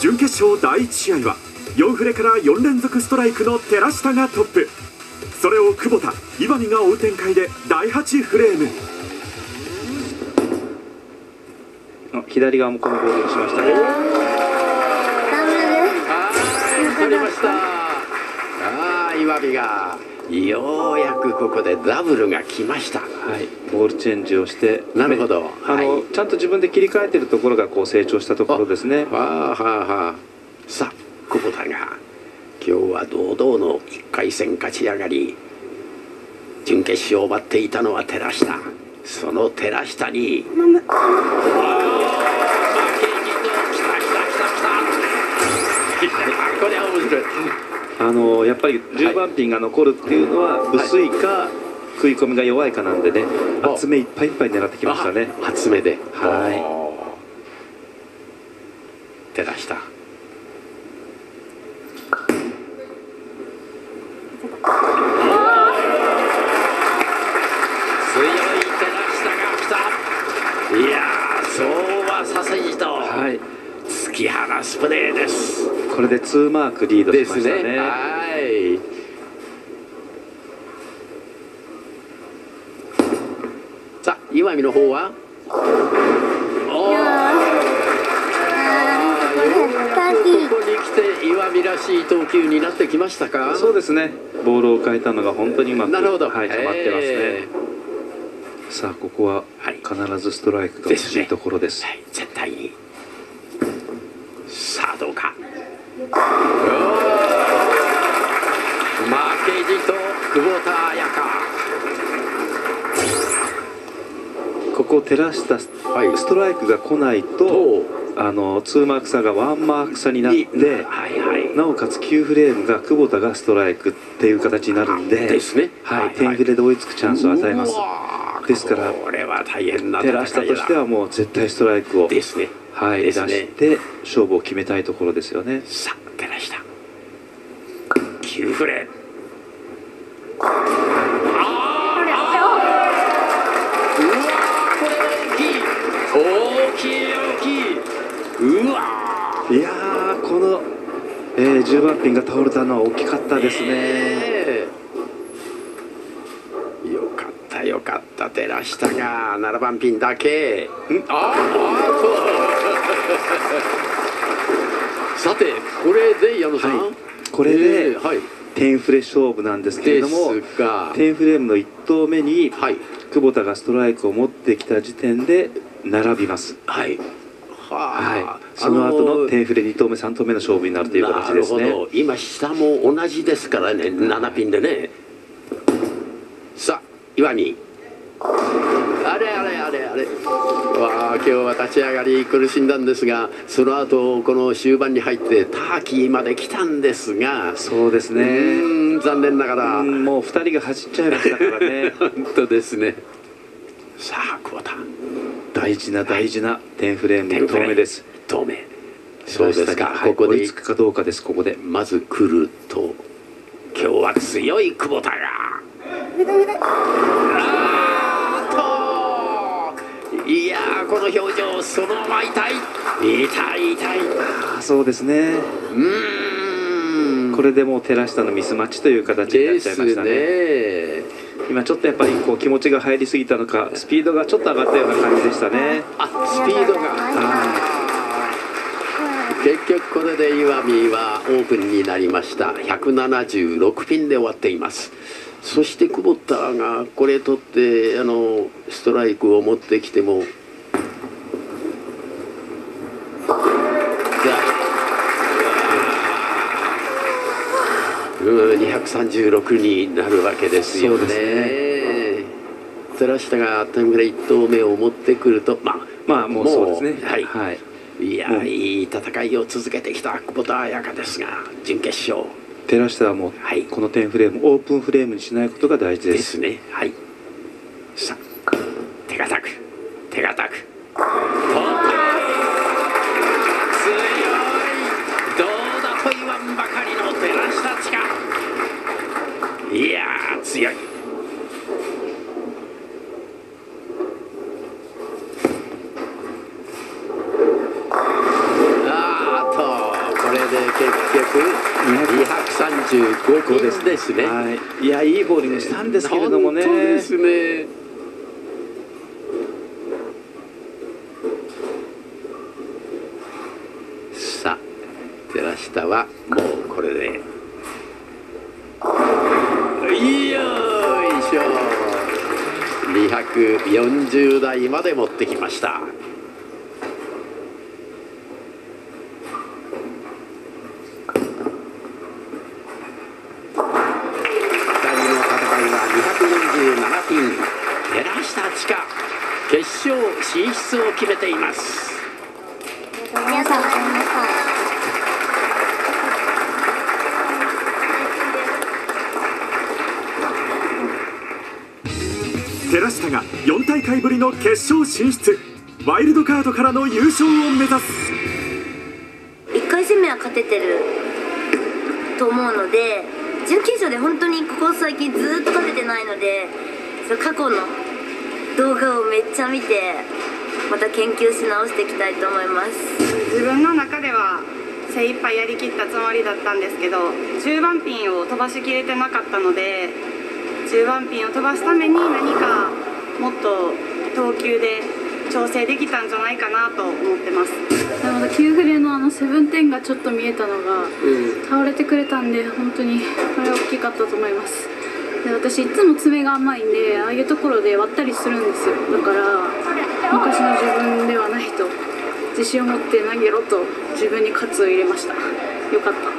準決勝第1試合は4フレから4連続ストライクの寺下がトップ。それを久保田岩見が追う展開で第8フレーム。左側もこのボールにしました。ねはい取りました。ああ岩見がようやくここでダブルが来ました。はい、ボールチェンジをしてなるほど。あの、はい。ちゃんと自分で切り替えてるところがこう成長したところですね。はあはあはあ。さあ久保田が今日は堂々の1回戦勝ち上がり。準決勝を待っていたのは寺下。その寺下に。うわー負けじと来た来た来た来た。これは面白いあのやっぱり10番ピンが残るっていうのは薄いか食い込みが弱いかなんでねあ。厚めいっぱいいっぱい狙ってきましたねあ。初めで。はい。おー。寺下強い寺下が来たいやーそうはさせじと、はい突き放すプレーですこれで2マークリードしですましたね。ねはい。さあ岩見の方は？ここに来て岩見らしい投球になってきましたか？そうですね。ボールを変えたのが本当にうまくなるほど。はい、はまってますね、えさあここははい。必ずストライクが欲しいところです。ーはい絶対に。さあどうか？負けじと久保田彩香ここ照らしたストライクが来ないと、とあの2マーク差が1マーク差になってはいはい。なおかつ9フレームが久保田がストライクっていう形になるんでですね。はいはい点フレで追いつくチャンスを与えます。ですからこれは大変な照らしたとしてはもう絶対ストライクを。ですねはい、出して勝負を決めたいところですよね。さあ照らした。9フレ。うわい大きい大きい。うわいやーこの、えー10番ピンが倒れたのは大きかったですね、ねよかったよかった照らしたが7番ピンだけ。ん？ああとさてこれで矢野さん、はい。これでえーはい。10フレ勝負なんですけれでどもすが。10フレームの1投目にはい。久保田がストライクを持ってきた時点で並びます。はい。ははい、その後の10フレ2投目3投目の勝負になるという形ですね。なるほど。今下も同じですからね。7ピンでね。さあ岩見あれあれあれあれ。わあ今日は立ち上がり苦しんだんですがその後この終盤に入ってターキーまで来たんですが。そうですうね残念ながら。うんもう2人が走っちゃいましたからね。本当ですね。さあ久保田大事な大事な10フレーム1投目です。投目そうですか、はい。ここで追いつくかどうかです。ここで。まず来ると今日は強い久保田が。あこの表情そのまま痛い。痛い痛い。あそうですね。うーん。これでもう照らしたのミスマッチという形になっちゃいましたね。ね。今ちょっとやっぱりこう気持ちが入りすぎたのかスピードがちょっと上がったような感じでしたね。あスピードが。結局これで岩見はオープンになりました。176ピンで終わっています。そして久保田がこれ取ってあのストライクを持ってきてもうん236になるわけですよそうね。寺下が点ぐらい1投目を持ってくるとまあまあもうそうですね。はい。はい。いやうん。いい戦いを続けてきた久保田彩香ですが準決勝。照らしたはもうはい。この10フレームオープンフレームにしないことが大事でですすね。はい。さあ235ピンですね。はい、いやいいボーリングしたんですけれどもね本当ですね。さあ寺下はもうこれでよいしょ240台まで持ってきました2人の戦いは247ピン寺下千佳決勝進出を決めています。皆さん、ありがとうございました。寺下が4大会ぶりの決勝進出。ワイルドカードからの優勝を目指す。1回戦目は勝ててると思うので準決勝で本当にここ最近ずーっと勝ててないので過去の動画をめっちゃ見てまた研究し直していきたいと思います。自分の中では精一杯やりきったつもりだったんですけど10番ピンを飛ばしきれてなかったので10番ピンを飛ばすために何かもっと投球で調整できたんじゃないかなと思ってます。なので9フレのあのセブンテンがちょっと見えたのが倒れてくれたんで本当にこれは大きかったと思いますで私いつも爪が甘いんでああいうところで割ったりするんですよ。だから昔の自分ではないと自信を持って投げろと自分に喝を入れました。よかった。